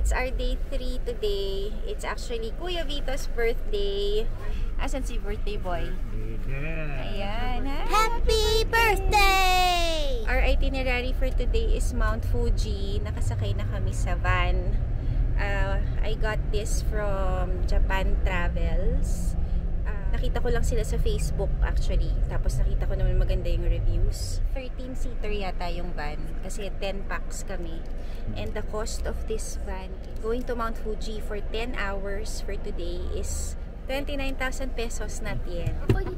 it's our day 3 today. It's actually Kuya Vito's birthday. Asan si birthday boy? Ayan, ha? Happy birthday! Our itinerary for today is Mount Fuji. Nakasakay na kami sa van. Uh, I got this from Japan Travels. Nakita ko lang sila sa Facebook actually. Tapos nakita ko naman maganda yung reviews. 13-seater yata yung van. Kasi 10 packs kami. And the cost of this van, going to Mount Fuji for 10 hours for today is 29,000 pesos not yen.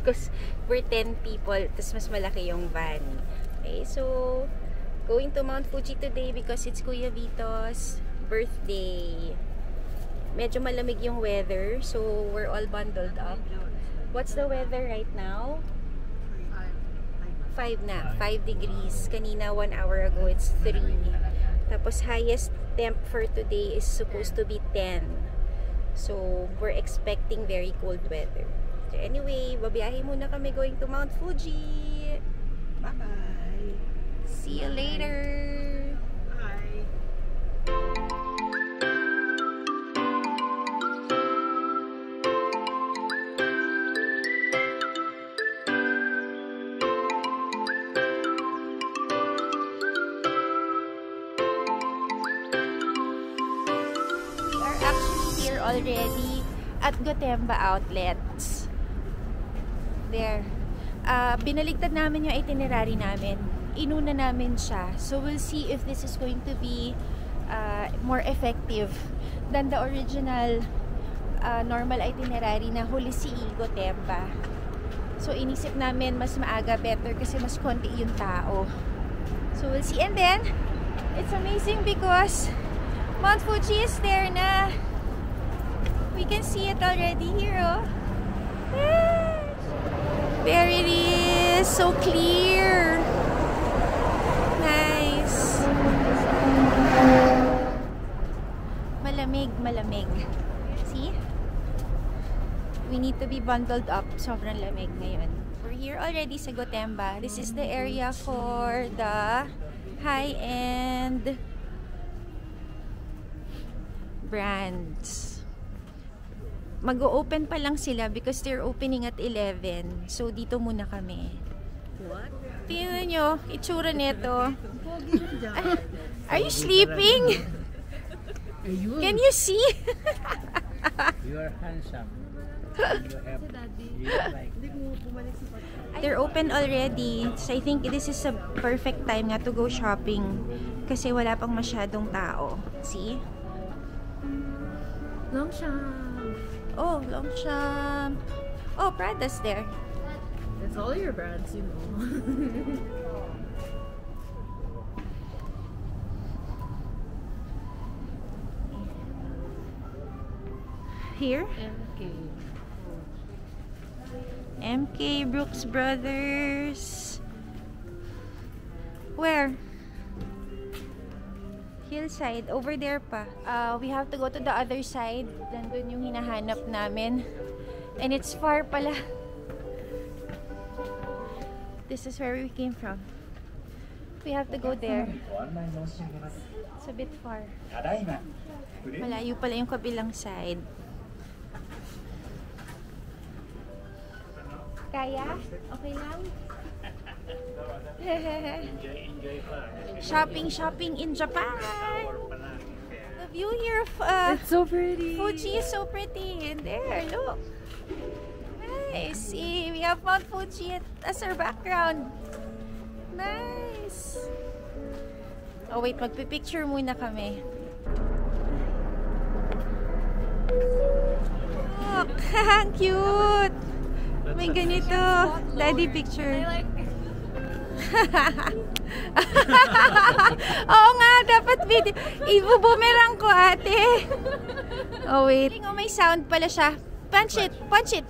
Because we're 10 people, tapos mas malaki yung van. Okay, so, going to Mount Fuji today because it's Kuya Vito's birthday. Medyo malamig yung weather, so we're all bundled up. What's the weather right now? 5 na, 5 degrees. Kanina, 1 hour ago, it's 3. Tapos, highest temp for today is supposed to be 10. So, we're expecting very cold weather. So, anyway, babiyahe muna kami going to Mount Fuji. Bye-bye. See you later. At Gotemba Outlets. There. Uh, binaligtad namin yung itinerary namin. Inuna namin siya. So we'll see if this is going to be uh, more effective than the original uh, normal itinerary na huli si Gotemba. So inisip namin mas maaga better kasi mas konti yung tao. So we'll see. And then, it's amazing because Mount Fuji is there na. We can see it already here, oh. There it is. So clear. Nice. Malamig, malamig. See? We need to be bundled up. Sobrang lamig ngayon. We're here already sa Gotemba. This is the area for the high-end brands. Mag-open pa lang sila because they're opening at 11. So, dito muna kami. What? Tingnan nyo, itsura nito. Dyan. Are you sleeping? Can you see? You are handsome. You have, you like They're open already. So, I think this is a perfect time nga to go shopping. Kasi wala pang masyadong tao. See? Longchamp. Oh, Longchamp. Oh, Prada's there. It's all your brands, you know. Here? MK. MK Brooks Brothers. Where? Hillside. Over there pa. Uh, we have to go to the other side. Nandun yung hinahanap namin. And it's far pala. This is where we came from. We have to go there. It's a bit far. Malayo pala yung kabilang side. Kaya? Okay lang? shopping, shopping in Japan! The view here of uh, It's so pretty. Fuji is so pretty. And there, look. Nice. See, we have Mount Fuji at- as our background. Nice. Oh wait, magpipicture muna kami. Look, ang cute. May ganito. Daddy picture. Oo nga, dapat video. Ibubumerang ko, ate. Oh, wait. Oh, may sound pala siya. Punch it. Punch it.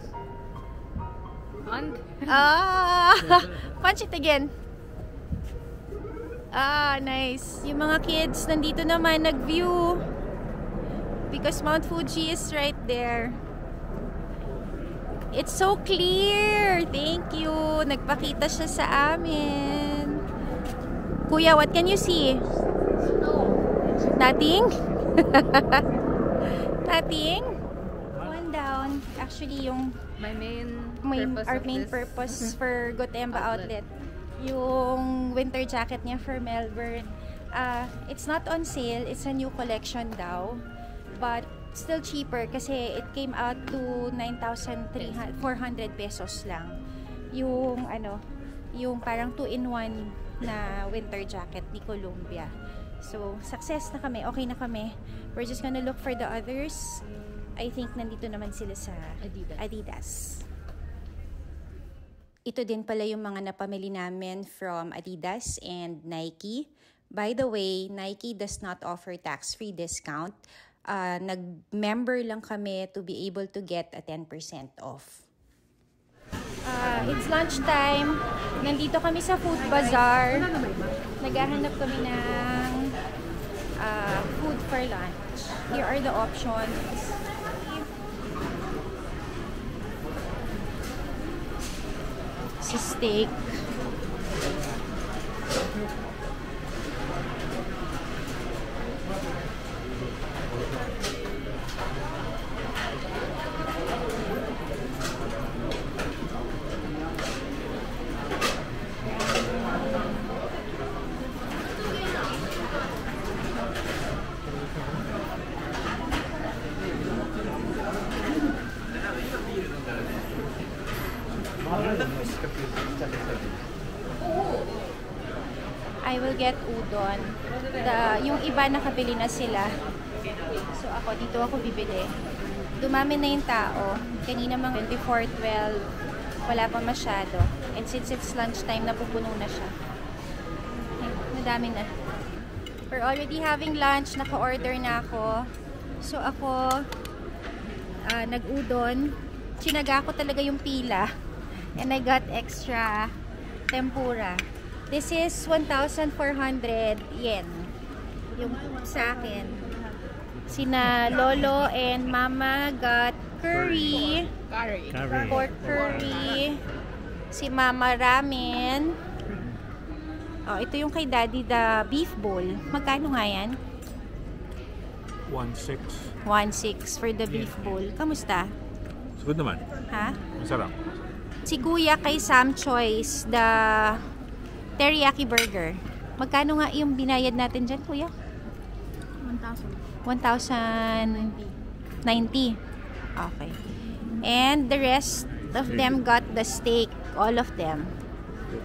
Ah, punch it again. Ah, nice. Yung mga kids, nandito naman, nag-view. Because Mount Fuji is right there. It's so clear. Thank you. Nagpakita siya sa amin. Kuya, what can you see? Nothing? Nothing. One down. Actually, yung My main main, purpose our main this purpose for Gotemba outlet. outlet. Yung winter jacket niya for Melbourne. Uh, it's not on sale. It's a new collection daw. But still cheaper kasi it came out to 9,400 pesos lang. Yung ano, yung parang 2-in-1 na winter jacket ni Columbia. So, success na kami. Okay na kami. We're just gonna look for the others. I think nandito naman sila sa Adidas. Adidas. Ito din pala yung mga napamili namin from Adidas and Nike. By the way, Nike does not offer tax-free discount. Uh, nag-member lang kami to be able to get a 10% off. Uh, it's lunchtime. Nandito kami sa food bazaar. Naghahanap kami ng uh, food for lunch. Here are the options. Sa steak. I will get udon. The, yung iba nakabili na sila. So ako, dito ako bibili. Dumami na yung tao. Kanina mga 24.12, wala pa masyado. And since it's lunchtime, napupuno na siya. Okay, madami na. We're already having lunch. Naka-order na ako. So ako, ah, nag-udon. Chinaga ko talaga yung pila. And I got extra tempura. This is 1,400 yen. Yung sa akin. Sina Lolo and Mama got curry. Curry. Curry. Pork curry. Si Mama ramen. Oh, ito yung kay Daddy the beef bowl. Magkano nga yan? 1.6. 1.6 for the beef bowl. Kamusta? Good naman. Ha? Masarap. Si Kuya kay Sam Choice, the teriyaki burger. Magkano nga yung binayad natin dyan, Kuya? 1,000. 1,090. Okay. And the rest of them got the steak. All of them.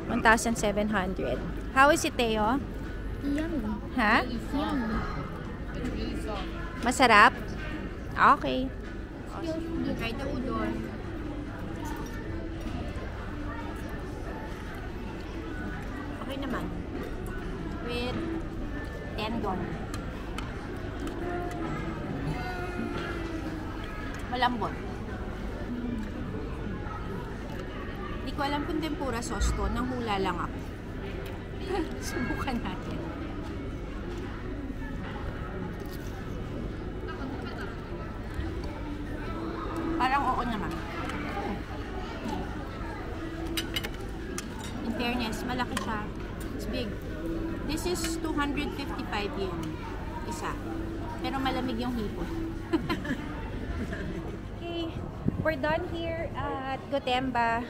1,700. How is it, Teo? Yummy. Ha? Yummy. Masarap? Okay. Try the udon. Okay naman. With tendon. Malambot. Hindi ko alam kung tempura sauce to. Nanghula lang ako. Subukan natin. Parang oo naman. In fairness, malaki siya. It's big. This is 255 yen. Isa. Pero malamig yung hipon. okay. We're done here at Gotemba.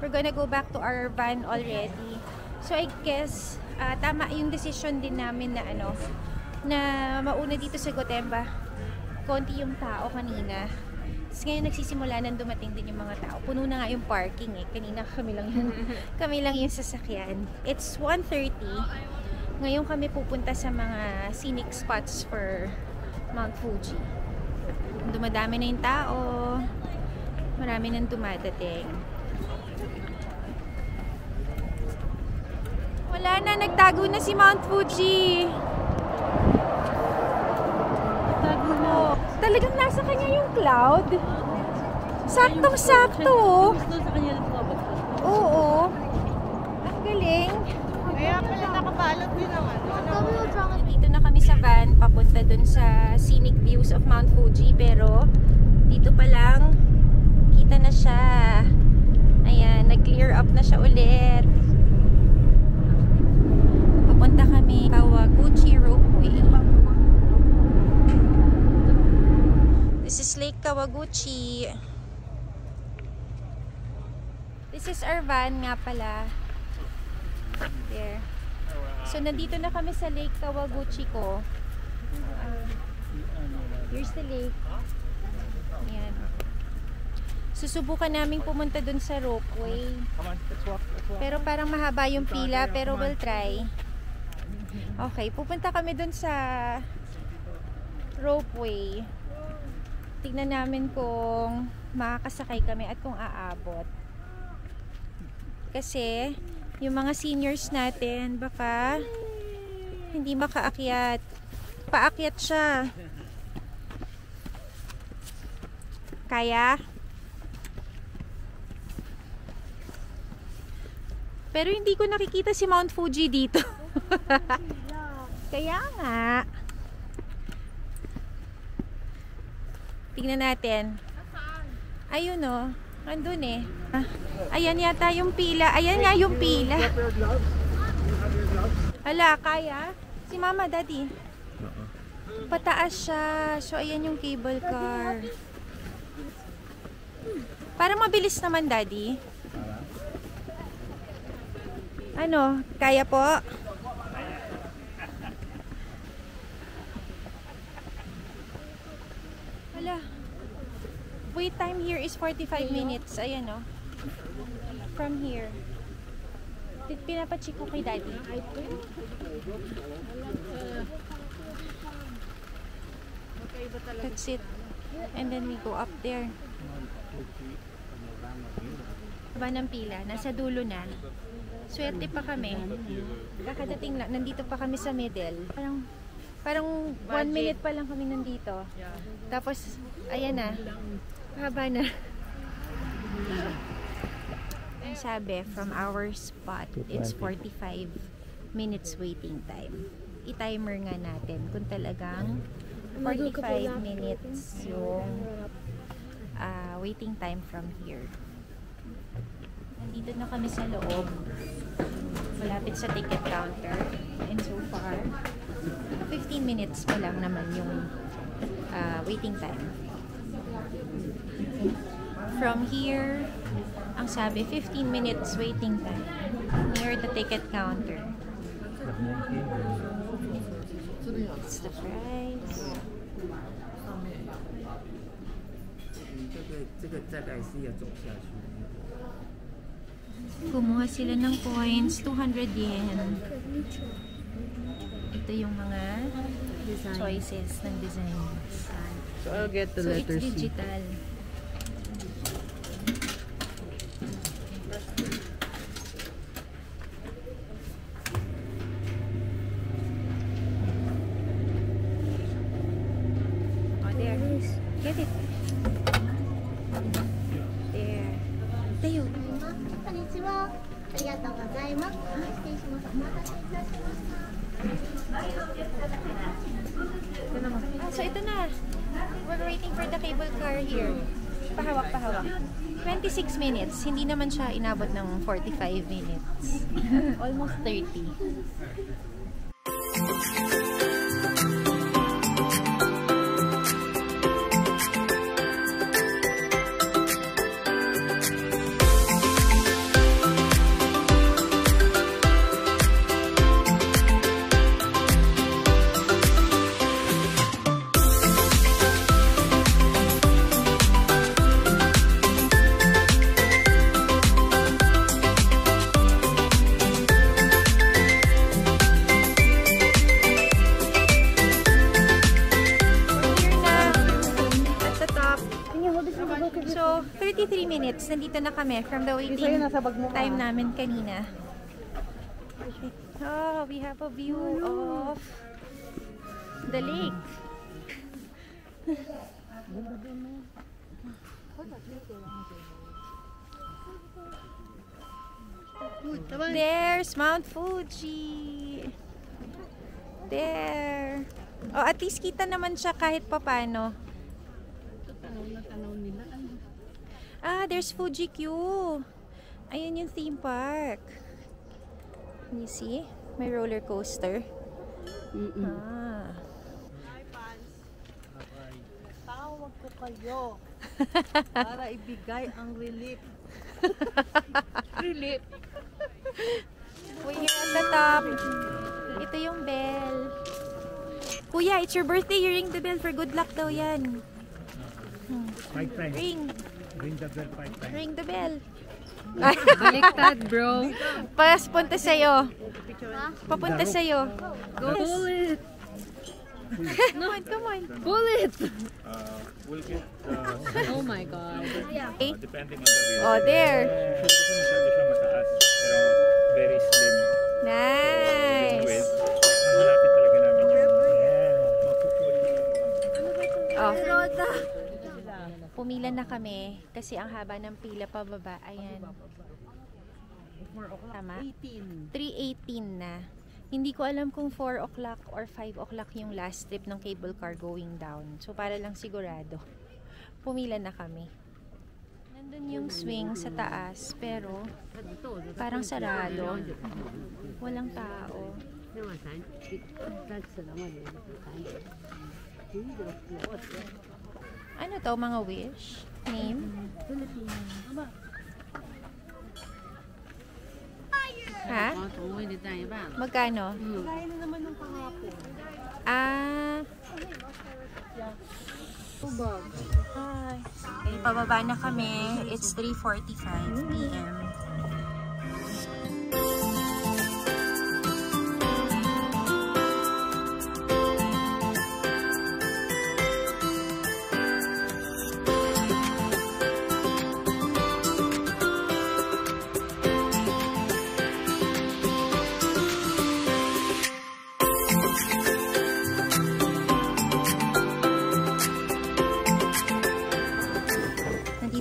We're gonna go back to our van already. So I guess, ah, tama yung decision din namin na ano, na mauna dito sa Gotemba. Konti yung tao kanina. Tapos ngayon nagsisimula nang dumating din yung mga tao. Puno na nga yung parking eh. Kanina kami lang yung, kami lang yung sasakyan. It's 1.30. Ngayon kami pupunta sa mga scenic spots for Mount Fuji. Dumadami na yung tao. Marami nang dumadating. Wala na, nagtago na si Mount Fuji. Tago na. Talagang nasa kanya yung cloud. Saktong-sakto. Gusto sa kanya. Oo. Ang galing. Kaya pala nakabalot din naman. Dito na kami sa van, papunta dun sa scenic views of Mount Fuji. Pero, dito pa lang, kita na siya. Nag-clear up na siya ulit. Papunta kami Kawaguchi Ropeway. This is Lake Kawaguchi. This is our van nga pala. There. So, nandito na kami sa Lake Kawaguchi ko. Ah, here's the lake. Susubukan namin pumunta dun sa ropeway. Come on, let's walk. Let's walk. Pero parang mahaba yung pila, pero we'll try. Okay, pupunta kami dun sa ropeway. Tignan namin kung makakasakay kami at kung aabot. Kasi, yung mga seniors natin, baka hindi makaakyat. Paakyat siya. Kaya? Pero hindi ko nakikita si Mount Fuji dito. Kaya nga. Tingnan natin. Ayun o. Andun eh. Ayan yata yung pila. Ayan nga yung pila. Ala, kaya? Si mama, daddy. Pataas siya. So, ayan yung cable car. Parang mabilis naman, daddy. Ano? Kaya po? Hala. Wait time here is 45 minutes. Ayan o. From here. Pi- Pinapacheck ko kay daddy. That's it. And then we go up there. Haba ng pila. Nasa dulo na. Swerte pa kami. Kakadating lang. Nandito pa kami sa middle. Parang, parang one minute pa lang kami nandito. Tapos, ayan na. Haba na. Ang sabi, from our spot, it's 45 minutes waiting time. I-timer nga natin kung talagang 45 minutes yung ah, waiting time from here. Nandito na kami sa loob Malapit sa ticket counter. And so far, 15 minutes pa lang naman yung ah, waiting time. From here, ang sabi, 15 minutes waiting time near the ticket counter. It's the price. 这个这个大概是要走下去。 Kumuha sila ng coins, 200 yen. Ito yung mga choices ng designs. So I'll get the So, letter it's C. digital. Oh, Ah, so ito na. We're waiting for the cable car here. Pahawak, pahawak. 26 minutes. Hindi naman siya inabot ng 45 minutes. Almost 30. Minutes. Nandito na kami from the waiting time namin kanina. Oh, we have a view of the lake. There's Mount Fuji. There. Oh, at least kita naman siya kahit papano. Ah, there's Fuji Q. Ayun yung theme park. Can you see? May roller coaster. Ah. Tawag ko kayo. Para ibigay ang relief. relief. We're here at the top. Ito yung bell. Kuya, it's your birthday. You ring the bell for good luck daw yan. Times. Ring. Ring the bell five times. Ring the bell. Baliktad, bro. Pas, punta sa'yo. Papunta sa'yo. Bullet. Come on, come on. Bullet. Uh, we'll get uh, Oh my God. Okay. depending on the. Oh, there. Hindi kasi masyado siya mataas, pero very slim Nice. Hanapin talaga namin yung mapupul Oh. Pumila na kami kasi ang haba ng pila pababa. Ayan. Tama? 18. 3.18 na. Hindi ko alam kung 4 o'clock or 5 o'clock yung last trip ng cable car going down. So, para lang sigurado. Pumila na kami. Nandun yung swing sa taas, pero parang sarado. Walang tao. Ano to, mga wish? Name? Ha? Magkano? Kahapon. Ah. Hi. Pababa na kami. It's 3.45 p.m.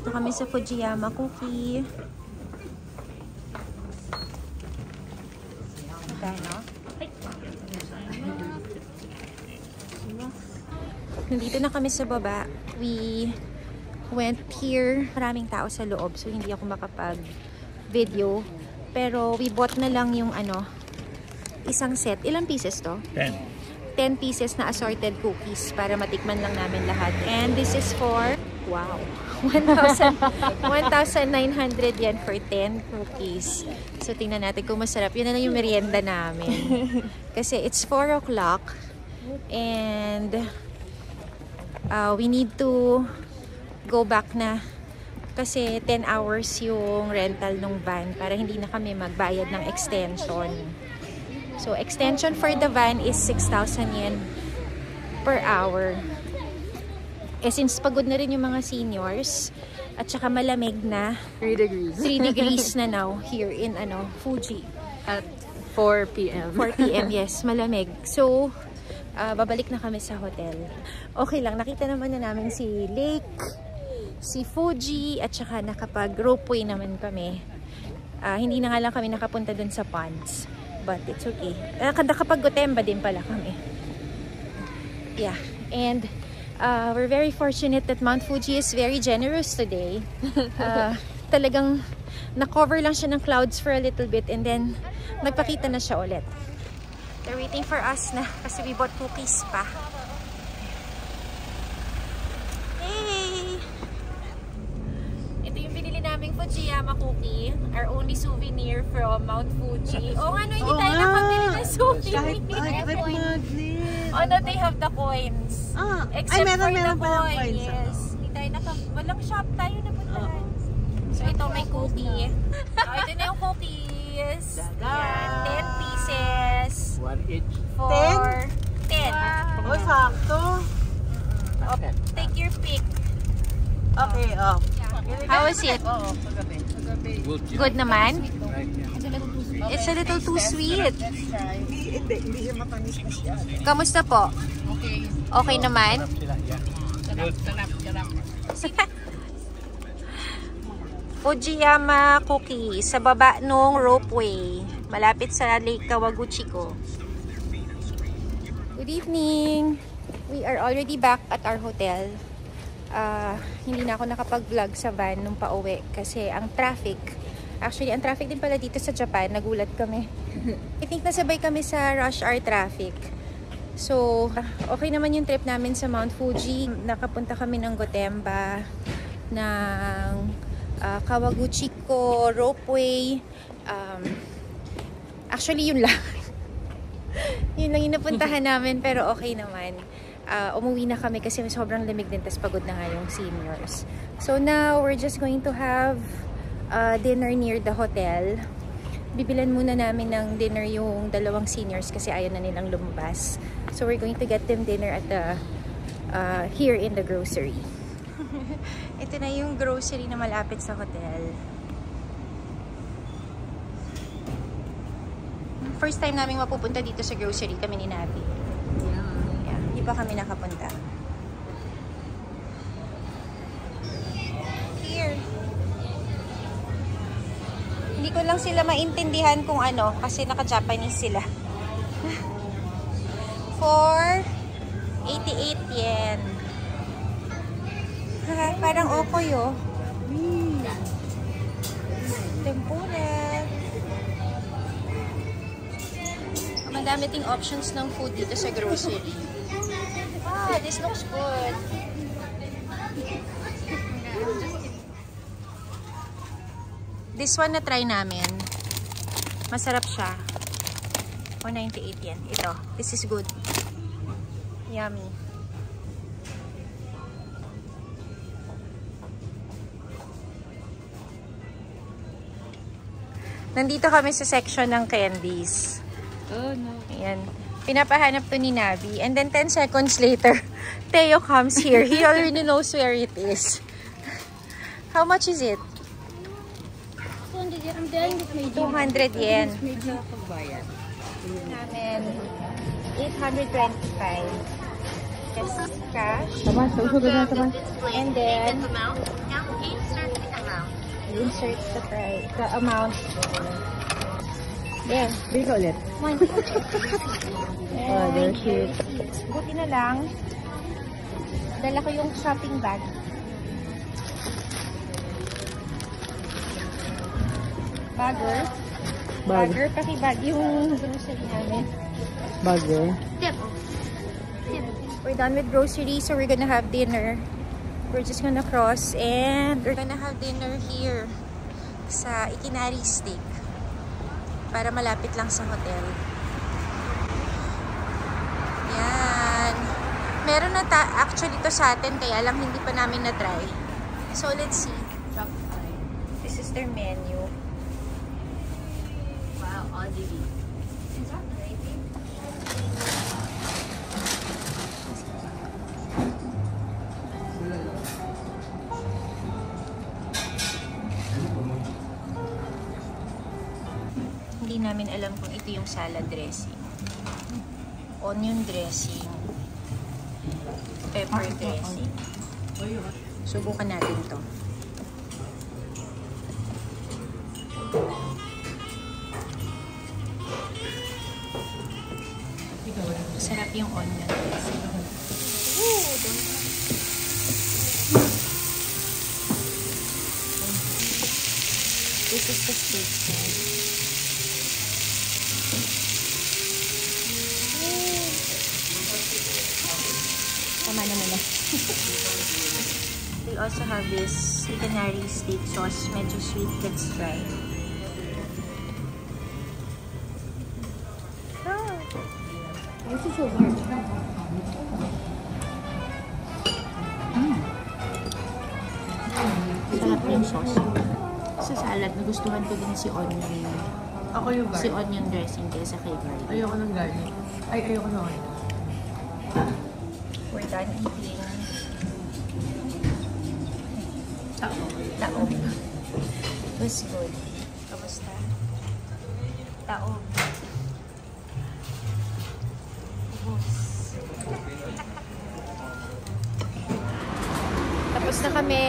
Nandito kami sa Fujiyama Cookie. Nandito na kami sa baba. We went here. Maraming tao sa loob so hindi ako makapag-video. Pero we bought na lang yung ano, isang set. Ilang pieces to? Ten. 10 pieces na assorted cookies para matikman lang namin lahat. And this is for, wow, 1,000 1,900 yan for 10 cookies. So, tingnan natin kung masarap. Yun na lang yung merienda namin. Kasi it's 4 o'clock and uh, we need to go back na kasi 10 hours yung rental ng van para hindi na kami magbayad ng extension. So, extension for the van is 6,000 yen per hour. Eh, since pagod na rin yung mga seniors, at saka malamig na, 3 degrees. 3 degrees na now here in ano Fuji. At 4 p.m. 4 p.m. yes, malamig. So, ah, babalik na kami sa hotel. Okay lang, nakita naman na namin si Lake, si Fuji, at saka nakapag ropeway naman kami. Ah, hindi na nga lang kami nakapunta dun sa ponds. But it's okay. Uh, nakapag Gotemba din pala kami. Yeah. And uh, we're very fortunate that Mount Fuji is very generous today. Uh, talagang na-cover lang siya ng clouds for a little bit and then nagpakita na siya ulit. They're waiting for us na kasi we bought cookies pa. Hey! Ito yung binili naming Fujiyama cookie. Our only souvenir from Mount Fuji. Oh, ano, hindi tayo nga. nakabili ng souvenir. Kahit kahit magnet. Oh, no, they have the coins. Ah, Except ay, meron, for meron the coin, coins. yes. Hindi tayo naka... Walang shop tayo napuntahan. So, ito may cookie. oh, ito na yung cookies. Yan, 10 pieces. One each. For 10. Oh, sakto. Oh, take your pick. Okay, oh. How is it? Good. Good naman? It's a little too sweet. Hindi, hindi, siya matamis siya. Kamusta po? Okay. Okay naman? Sarap yeah. Good. Fujiyama Cookie sa baba nung ropeway. Malapit sa Lake Kawaguchiko. Good evening! We are already back at our hotel. Ah, hindi na ako nakapag-vlog sa van nung pauwi kasi ang traffic. Actually, ang traffic din pala dito sa Japan. Nagulat kami. I think nasabay kami sa rush hour traffic. So, okay naman yung trip namin sa Mount Fuji. Nakapunta kami ng Gotemba, ng uh, Kawaguchiko, Ropeway. Um, actually, yun lang. yun lang yung napuntahan namin, pero okay naman. Uh, umuwi na kami kasi sobrang lamig din, tas pagod na nga yung seniors. So now, we're just going to have uh, dinner near the hotel. Bibilan muna namin ng dinner yung dalawang seniors kasi ayaw na nilang lumabas. So we're going to get them dinner at the uh, here in the grocery. Ito na yung grocery na malapit sa hotel. First time namin mapupunta dito sa grocery kami ni Nabi. Yeah, hindi pa kami nakapunta. Here. Hindi ko lang sila maintindihan kung ano kasi naka-Japanese sila. For 88 yen. Parang okoy oh. Tempura. Madami ting options ng food dito sa grocery. This looks good. This one na try namin. Masarap siya. 198 yan. Ito. This is good. Yummy. Nandito kami sa section ng candies. Oh, no. Ayan. Pinapahanap to ni Navi. And then 10 seconds later, Teo comes here. He already knows where it is. How much is it? 200 yen. Pagbayad. Namin 825. Yes, cash. Tama, sa uso na tama. And then, insert the amount. insert the price, the amount. There. Bili ka ulit. Oh, there's it. Buti na lang. Dala ko yung shopping bag. Bagger. Bag. Bagger, pakibag yung grocery namin. Bago. We're done with groceries, so we're gonna have dinner. We're just gonna cross and we're gonna have dinner here sa Ikinari Steak para malapit lang sa hotel. Yan. Meron na ta actually to sa atin kaya lang hindi pa namin na-try. So let's see. This is their menu. Wow, oddly. Hindi ito yung salad dressing. Onion dressing. Pepper dressing. Subukan natin to. Masarap yung onion dressing. Ooh, This is the steak also have this canary steak sauce. Medyo sweet. Let's try. Ah. Sarap yung sauce. Sa salad, nagustuhan ko din si onion. Ako yung Si onion dressing kaysa kay garlic. Ayoko ng garlic. Ay, ayoko ng onion. We're done eating. Tao. Taog. It was good. Kamusta? Taog. Ubus. Tapos na kami.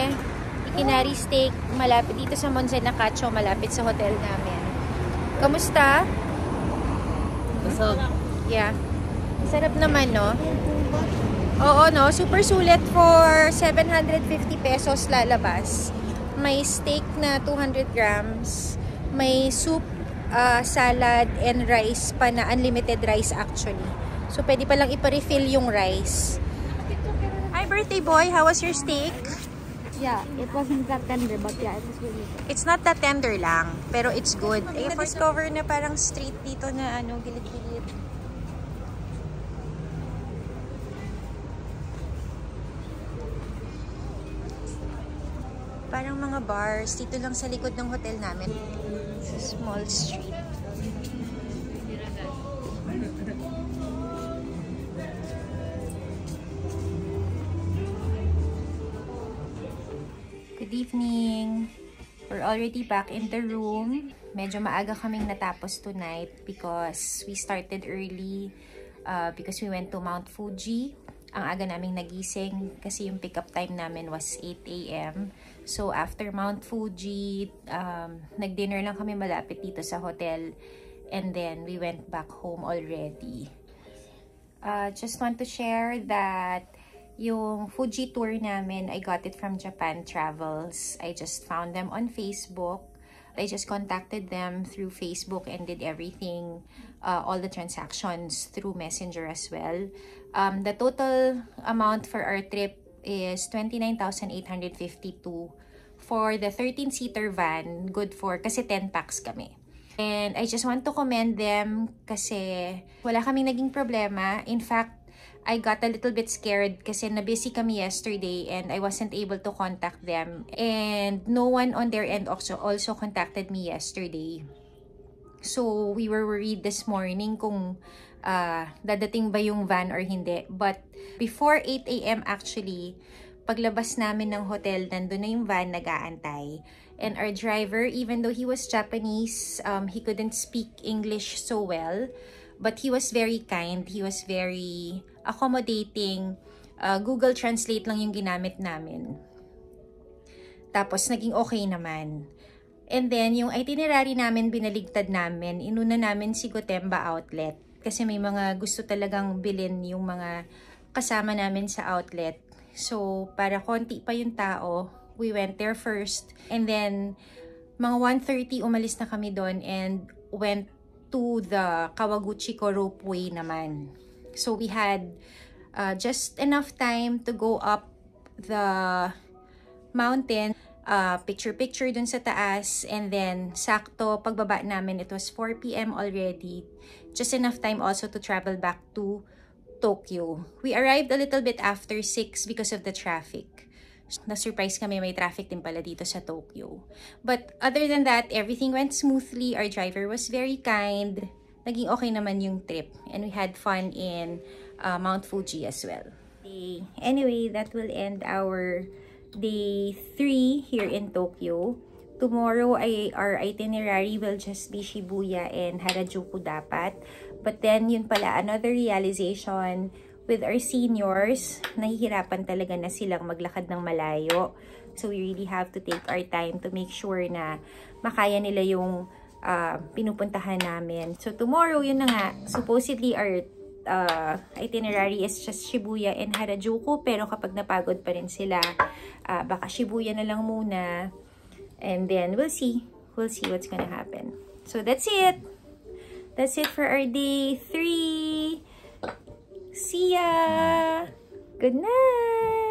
Ikinari steak. Malapit dito sa Monte Nacacho. Malapit sa hotel namin. Kamusta? Busog. Yeah. Sarap naman, no? Oo, no? Super sulit for 750 pesos lalabas. May steak na 200 grams. May soup, uh, salad, and rice pa na unlimited rice actually. So, pwede palang ipa-refill yung rice. Hi, birthday boy! How was your steak? Yeah, it wasn't that tender, but yeah, it was really good. It's not that tender lang, pero it's good. Ay, na-discover na parang street dito na ano, gilid-gilid. Parang mga bars, dito lang sa likod ng hotel namin. It's a small street. Good evening. We're already back in the room. Medyo maaga kaming natapos tonight because we started early uh, because we went to Mount Fuji. Ang aga naming nagising kasi yung pickup time namin was 8 a.m. So after Mount Fuji, um, nag-dinner lang kami malapit dito sa hotel and then we went back home already. Uh, just want to share that yung Fuji tour namin, I got it from Japan Travels. I just found them on Facebook. I just contacted them through Facebook and did everything, uh, all the transactions through Messenger as well. Um, the total amount for our trip is 29,852 for the 13-seater van, good for, kasi 10 packs kami. And I just want to commend them kasi wala kaming naging problema. In fact, I got a little bit scared kasi na-busy kami yesterday and I wasn't able to contact them. And no one on their end also, also contacted me yesterday. So, we were worried this morning kung uh, dadating ba yung van or hindi. But before 8 a.m. actually, paglabas namin ng hotel, nandun na yung van nag-aantay. And our driver, even though he was Japanese, um, he couldn't speak English so well. But he was very kind. He was very accommodating. Uh, Google Translate lang yung ginamit namin. Tapos, naging okay naman. And then, yung itinerary namin, binaligtad namin. Inuna namin si Gotemba Outlet. Kasi may mga gusto talagang bilhin yung mga kasama namin sa outlet. So, para konti pa yung tao, we went there first. And then, mga 1.30 umalis na kami doon and went to the Kawaguchiko ropeway naman. So, we had uh, just enough time to go up the mountain, uh, picture-picture dun sa taas, and then sakto, pagbaba namin, it was 4 p.m. already. Just enough time also to travel back to Tokyo. We arrived a little bit after 6 because of the traffic. Na-surprise kami, may traffic din pala dito sa Tokyo. But other than that, everything went smoothly. Our driver was very kind. Naging okay naman yung trip. And we had fun in uh, Mount Fuji as well. Anyway, that will end our day 3 here in Tokyo. Tomorrow, ay, our itinerary will just be Shibuya and Harajuku dapat. But then, yun pala, another realization with our seniors, nahihirapan talaga na silang maglakad ng malayo. So, we really have to take our time to make sure na makaya nila yung uh, pinupuntahan namin. So, tomorrow, yun na nga, supposedly our uh, itinerary is just Shibuya and Harajuku. Pero kapag napagod pa rin sila, uh, baka Shibuya na lang muna. And then, we'll see. We'll see what's gonna happen. So, that's it. That's it for our day 3. See ya! Good night!